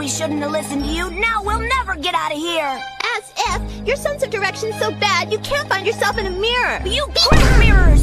we shouldn't have listened to you. Now we'll never get out of here. As if your sense of direction's so bad you can't find yourself in a mirror. You break mirrors!